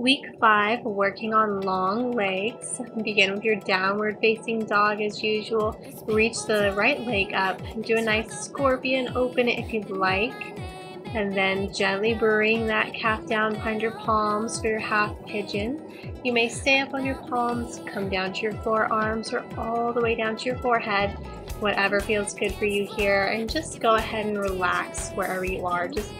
Week 5, working on long legs. Begin with your downward facing dog as usual. Reach the right leg up. Do a nice scorpion, open it if you'd like. And then gently bring that calf down behind your palms for your half pigeon. You may stay up on your palms, come down to your forearms, or all the way down to your forehead. Whatever feels good for you here. And just go ahead and relax wherever you are. Just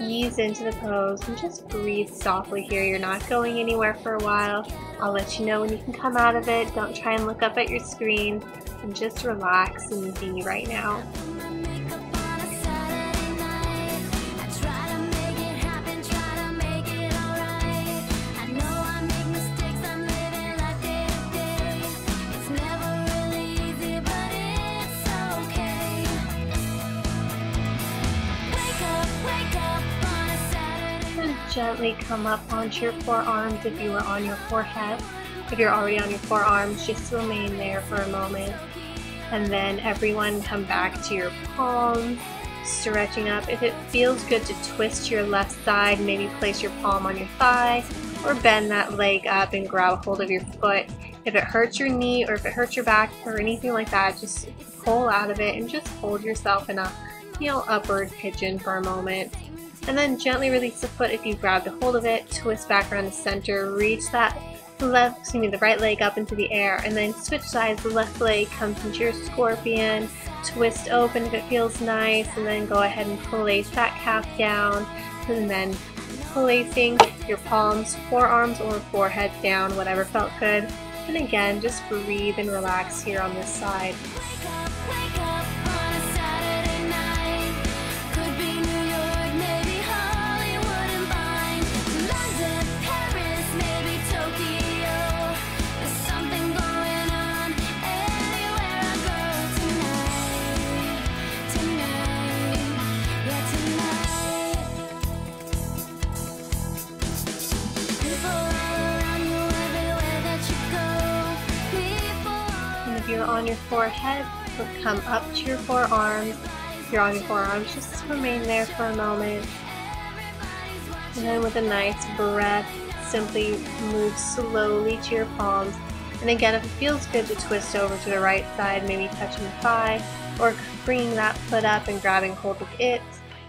ease into the pose and just breathe softly here. You're not going anywhere for a while. I'll let you know when you can come out of it. Don't try and look up at your screen and just relax and be right now. Gently come up onto your forearms if you are on your forehead. If you're already on your forearms, just remain there for a moment. And then everyone come back to your palms, stretching up. If it feels good to twist your left side, maybe place your palm on your thigh or bend that leg up and grab hold of your foot. If it hurts your knee or if it hurts your back or anything like that, just pull out of it and just hold yourself in a you know, upward pigeon for a moment and then gently release the foot if you grabbed a hold of it, twist back around the center, reach that left, excuse me, the right leg up into the air, and then switch sides, the left leg comes into your scorpion, twist open if it feels nice, and then go ahead and place that calf down, and then placing your palms, forearms, or forehead down, whatever felt good. And again, just breathe and relax here on this side. Forehead, come up to your forearms. If you're on your forearms, just remain there for a moment. And then with a nice breath, simply move slowly to your palms. And again, if it feels good to twist over to the right side, maybe touching the thigh, or bringing that foot up and grabbing hold of it.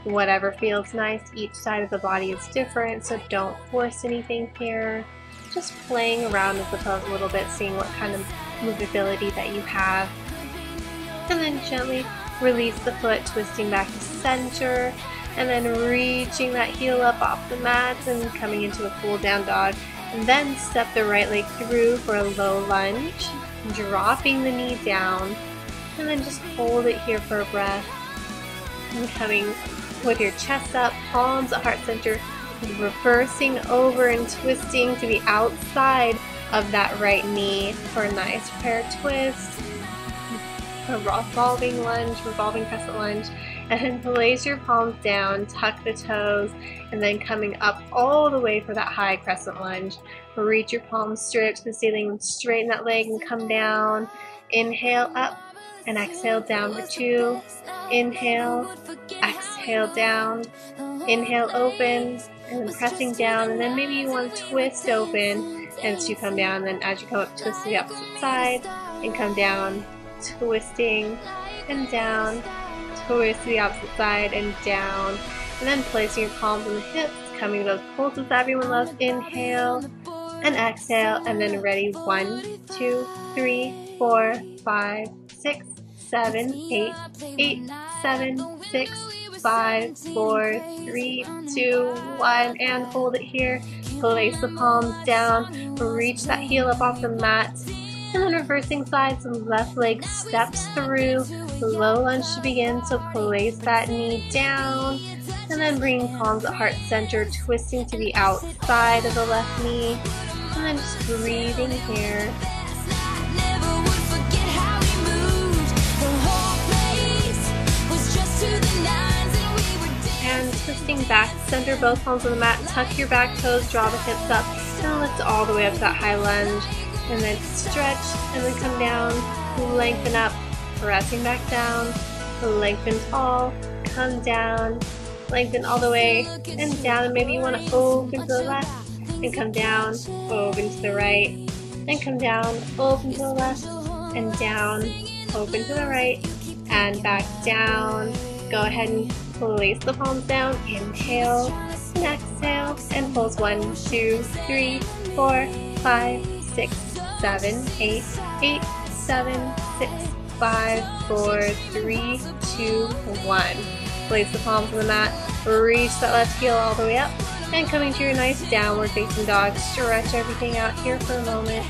Whatever feels nice, each side of the body is different, so don't force anything here. Just playing around with the pose a little bit, seeing what kind of movability that you have. And then gently release the foot, twisting back to center, and then reaching that heel up off the mat and coming into a cool down dog. And then step the right leg through for a low lunge, dropping the knee down, and then just hold it here for a breath. And coming with your chest up, palms at heart center, reversing over and twisting to the outside of that right knee for a nice prayer twist, a revolving lunge, revolving crescent lunge, and then place your palms down, tuck the toes, and then coming up all the way for that high crescent lunge. Reach your palms straight to the ceiling, straighten that leg and come down. Inhale up and exhale down for two. Inhale, exhale down. Inhale open and then pressing down and then maybe you want to twist open and so you come down, then as you come up, twist to the opposite side, and come down, twisting, and down, twist to the opposite side, and down, and then placing your palms on the hips, coming to those pulses that everyone loves, inhale, and exhale, and then ready, one, two, three, four, five, six, seven, eight, eight, seven, six, five, four, three, two, one, and hold it here. Place the palms down, reach that heel up off the mat, and then reversing sides, left leg steps through, low lunge to begin, so place that knee down, and then bring palms at heart center, twisting to the outside of the left knee, and then just breathing here. Twisting back, center both palms on the mat, tuck your back toes, draw the hips up, and lift all the way up to that high lunge. And then stretch, and then come down, lengthen up, pressing back down, lengthen tall, come down, lengthen all the way, and down. And maybe you want to open to the left, and come down, open to the right, and come down, open to the left, and down, open to the right, and back down. Go ahead and place the palms down, inhale, and exhale, and pulse one, two, three, four, five, six, seven, eight, eight, seven, six, five, four, three, two, one. Place the palms on the mat, reach that left heel all the way up, and coming to your nice downward facing dog, stretch everything out here for a moment.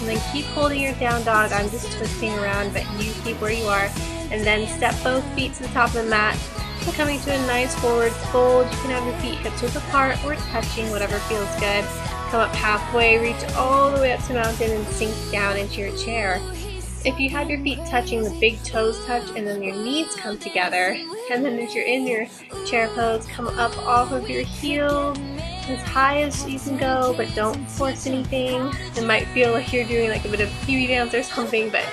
And then keep holding your down dog. I'm just twisting around, but you keep where you are. And then step both feet to the top of the mat. And coming to a nice forward fold. You can have your feet hips width apart or touching, whatever feels good. Come up halfway, reach all the way up to mountain and sink down into your chair. If you have your feet touching, the big toes touch and then your knees come together. And then as you're in your chair pose, come up off of your heels as high as you can go, but don't force anything. It might feel like you're doing like a bit of PB dance or something, but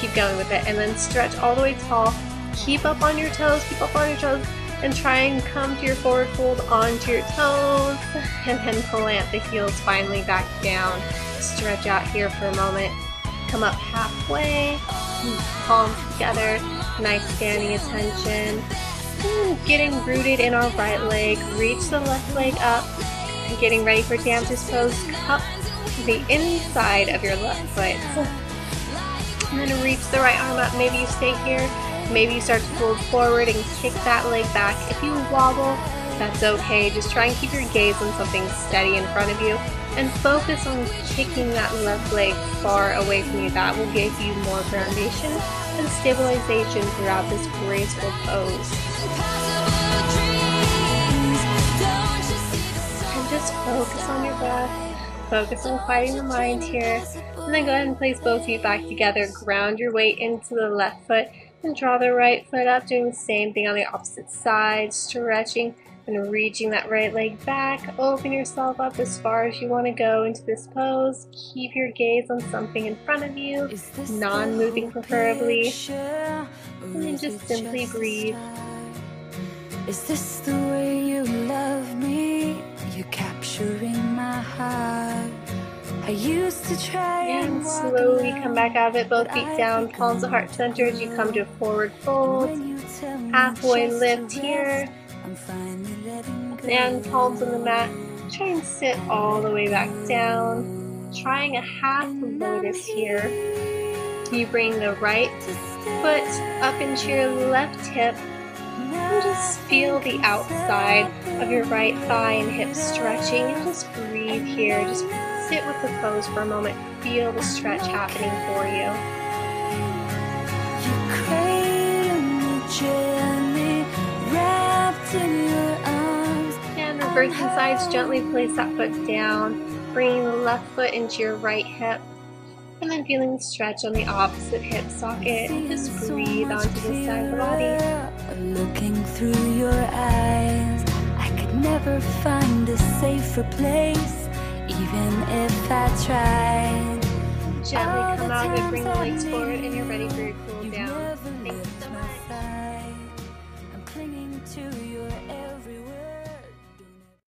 keep going with it. And then stretch all the way tall. Keep up on your toes, keep up on your toes, and try and come to your forward fold onto your toes. And then plant the heels finally back down. Stretch out here for a moment. Come up halfway, palms together, nice standing attention. Getting rooted in our right leg, reach the left leg up, getting ready for dancer's pose, cup the inside of your left foot. And then reach the right arm up, maybe you stay here, maybe you start to fold forward and kick that leg back. If you wobble, that's okay, just try and keep your gaze on something steady in front of you and focus on kicking that left leg far away from you. That will give you more foundation and stabilization throughout this graceful pose. And just focus on your breath, focus on quieting the mind here, and then go ahead and place both feet back together, ground your weight into the left foot, and draw the right foot up, doing the same thing on the opposite side, stretching and reaching that right leg back, open yourself up as far as you want to go into this pose. Keep your gaze on something in front of you, non-moving preferably. And then just simply breathe. Is this the way you love me? You're capturing my heart. I used to try and slowly come back out of it, both feet down, palms of heart center as you come to a forward fold. Halfway lift here. And palms on the mat. Try and sit all the way back down. Trying a half lotus here. You bring the right foot up into your left hip. And just feel the outside of your right thigh and hip stretching. And just breathe here. Just sit with the pose for a moment. Feel the stretch happening for you. And reversing sides, gently place that foot down, bringing the left foot into your right hip, and then feeling the stretch on the opposite hip socket. Just breathe onto this side of the body. Looking through your eyes, I could never find a safer place, even if I tried. Gently come out of it, bring the legs forward, and you're ready for your cool down. Thank you so much. I'm clinging to your.